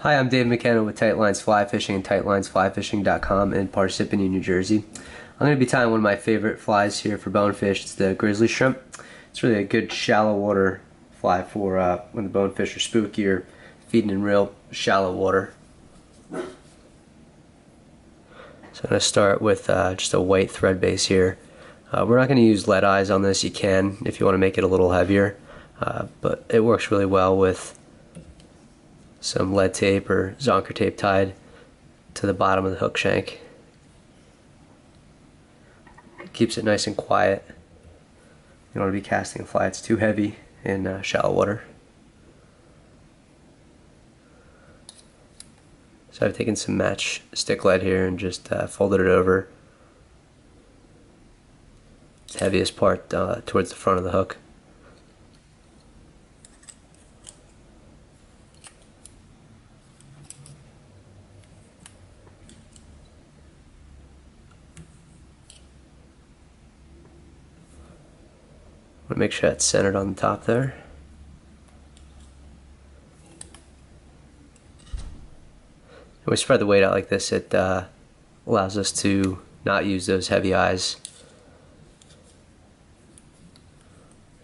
Hi, I'm Dave McKenna with Tight Lines Fly Fishing and TightLinesFlyFishing.com in Parsippany, New Jersey. I'm going to be tying one of my favorite flies here for bonefish. It's the grizzly shrimp. It's really a good shallow water fly for uh, when the bonefish are spooky or feeding in real shallow water. So I'm going to start with uh, just a white thread base here. Uh, we're not going to use lead eyes on this. You can if you want to make it a little heavier, uh, but it works really well with some lead tape or Zonker tape tied to the bottom of the hook shank. Keeps it nice and quiet. You don't want to be casting a fly, it's too heavy in uh, shallow water. So I've taken some match stick lead here and just uh, folded it over heaviest part uh, towards the front of the hook. Want to make sure that's centered on the top there. When we spread the weight out like this, it uh, allows us to not use those heavy eyes.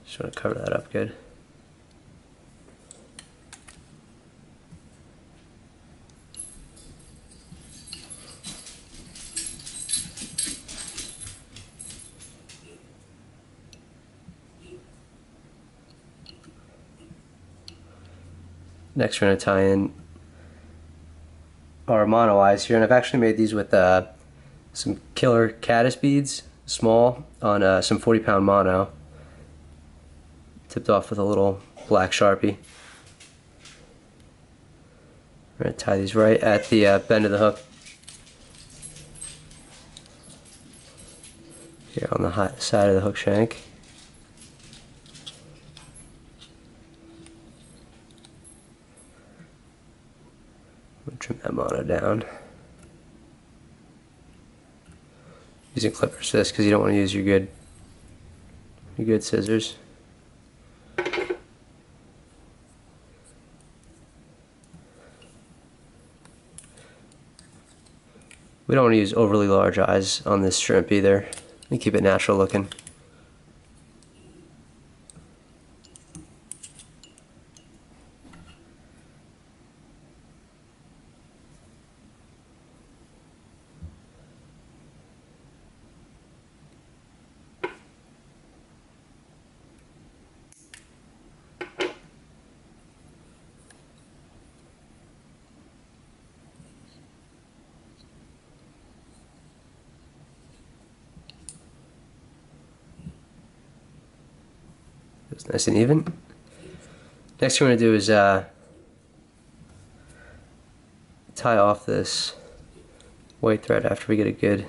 Just want to cover that up good. Next we're going to tie in our mono eyes here and I've actually made these with uh, some killer caddis beads, small, on uh, some 40 pound mono. Tipped off with a little black sharpie. We're going to tie these right at the uh, bend of the hook. Here on the high side of the hook shank. Trim that mono down. Using clippers for this because you don't want to use your good your good scissors. We don't want to use overly large eyes on this shrimp either. We keep it natural looking. It's nice and even. Next thing we're going to do is uh, tie off this white thread after we get a good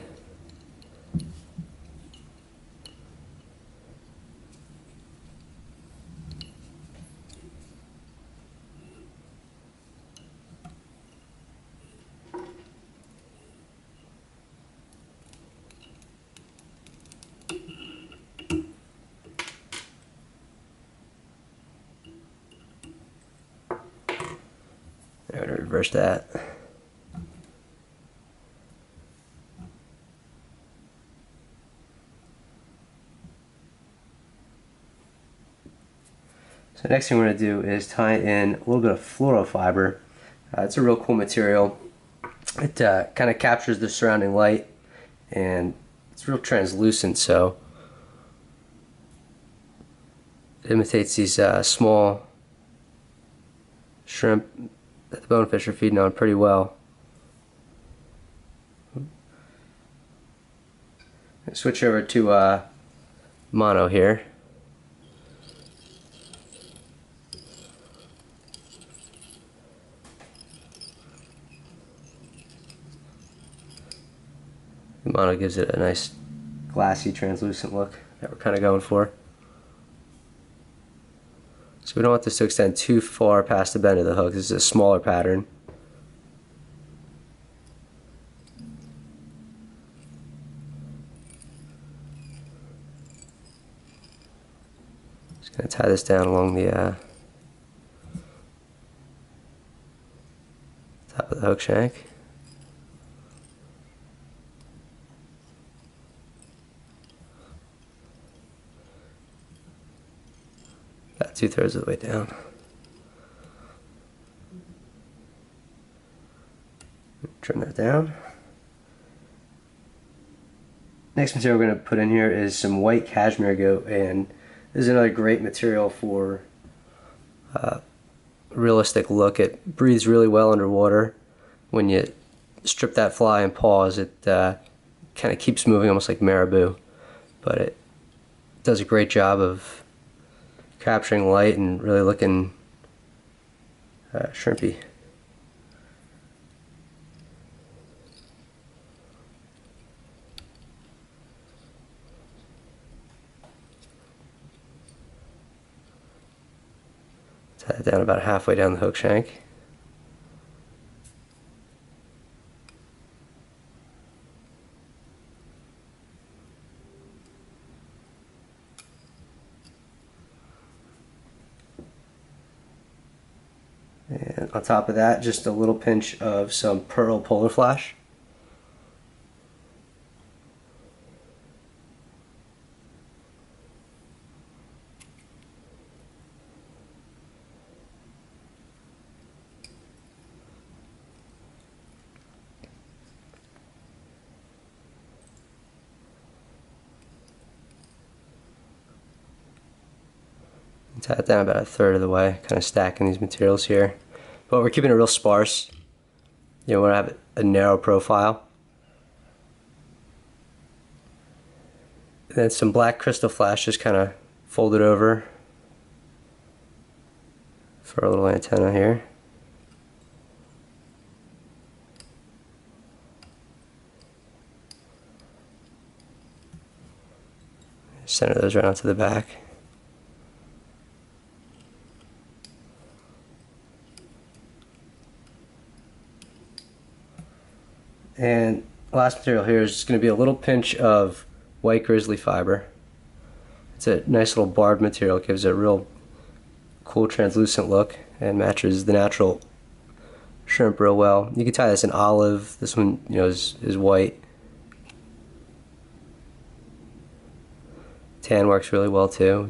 I'm going to reverse that. So next thing we're going to do is tie in a little bit of fluorofiber. Uh, it's a real cool material. It uh, kind of captures the surrounding light and it's real translucent so it imitates these uh, small shrimp that the bonefish are feeding on pretty well. Switch over to uh, mono here. The mono gives it a nice glassy translucent look that we're kind of going for. So we don't want this to extend too far past the bend of the hook. This is a smaller pattern. Just going to tie this down along the uh, Top of the hook shank. Two thirds of the way down. Trim that down. Next material we're going to put in here is some white cashmere goat and this is another great material for uh, realistic look. It breathes really well underwater. When you strip that fly and pause, it uh, kind of keeps moving almost like marabou. But it does a great job of capturing light and really looking uh, shrimpy. Tie it down about halfway down the hook shank. And on top of that, just a little pinch of some Pearl Polar Flash. tie it down about a third of the way, kind of stacking these materials here. But we're keeping it real sparse. You know, we want to have a narrow profile. And then some black Krystal Flash just kind of folded over for a little antenna here. Center those right onto the back. And last material here is just going to be a little pinch of white grizzly fiber. It's a nice little barbed material, it gives it a real cool translucent look and matches the natural shrimp real well. You can tie this in olive, this one you know is, is white. Tan works really well too.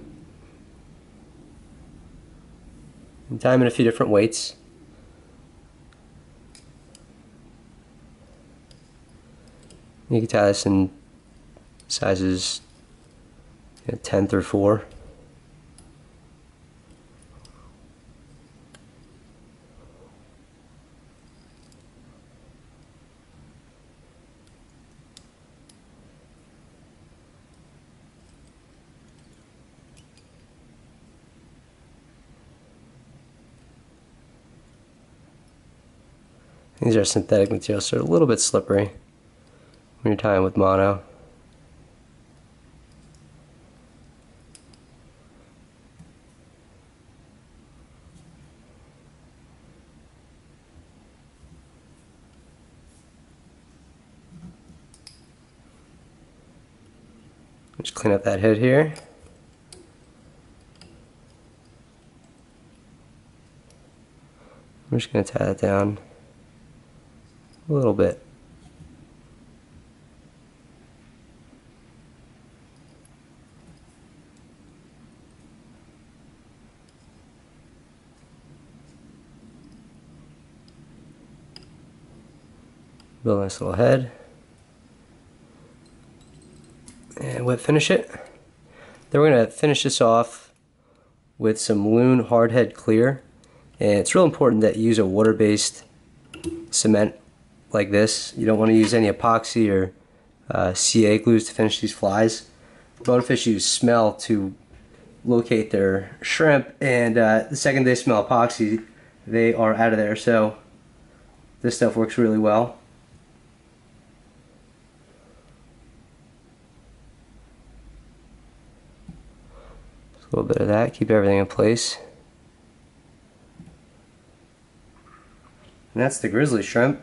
You tie them in a few different weights. You can tie this in sizes you know, 10 through 4. These are synthetic materials, so they're a little bit slippery you're tying with mono. Just clean up that head here. I'm just going to tie that down a little bit. Build a nice little head. And wet finish it. Then we're going to finish this off with some Loon Hardhead Clear. And it's real important that you use a water-based cement like this. You don't want to use any epoxy or uh, CA glues to finish these flies. Bonefish use smell to locate their shrimp, and uh, the second they smell epoxy, they are out of there. So this stuff works really well. A little bit of that, keep everything in place. And that's the grizzly shrimp.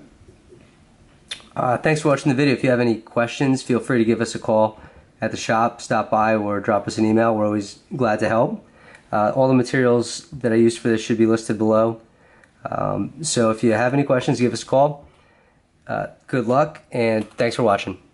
Uh, thanks for watching the video. If you have any questions, feel free to give us a call at the shop, stop by, or drop us an email. We're always glad to help. Uh, all the materials that I used for this should be listed below. Um, so if you have any questions, give us a call. Uh, good luck and thanks for watching.